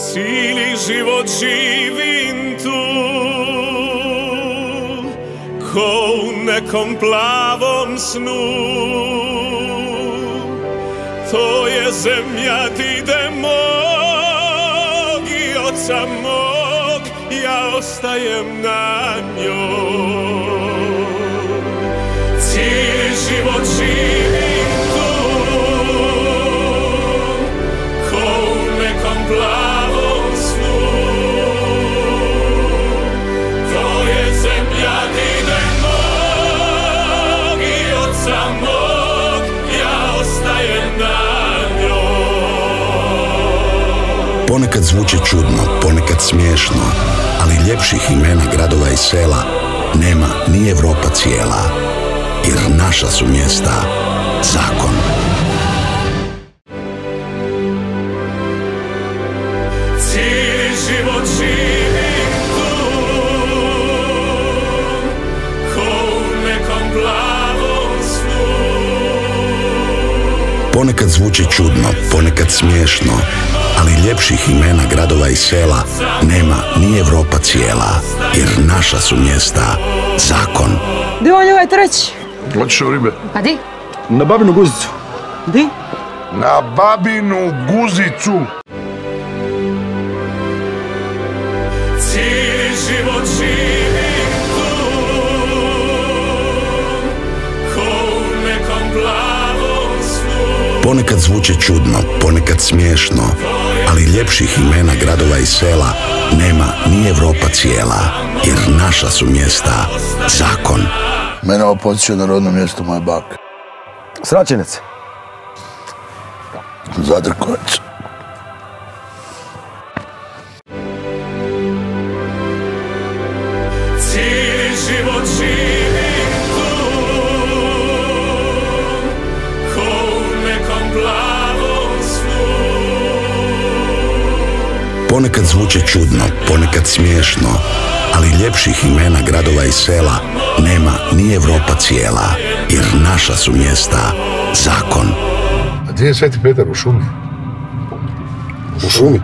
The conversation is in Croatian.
Cijeli život živim tu. Ko u nekom plavom snu. To je zemlja dide mog I oca mog. Ja ostajem na njoj Ponekad zvuči čudno, ponekad smiješno, ali ljepših imena gradova i sela nema ni Evropa cijela, jer naša su mjesta zakon. Cijeli život živim tu Ko u nekom plavom snu Ponekad zvuči čudno, ponekad smiješno, ali ljepših imena gradova i sela nema ni Evropa cijela, jer naša su mjesta zakon. Di on je ovaj treći? Hoćeš u ribe? Pa di? Na babinu guzicu. Di? Na babinu guzicu. Cijeli život živim tu Ko u nekom plavom snu Ponekad zvuči čudno, ponekad smiješno, ali ljepših imena gradova i sela nema ni Evropa cijela, jer naša su mjesta zakon. Mene ovo podsjeća na rodno mjesto moje bake. Sračenec. Zadrkovac. Ponekad zvuči čudno, ponekad smiješno, ali ljepših imena gradova i sela nema ni Evropa cijela, jer naša su mjesta zakon. A gdje je Sveti Petar u šumi? U šumi.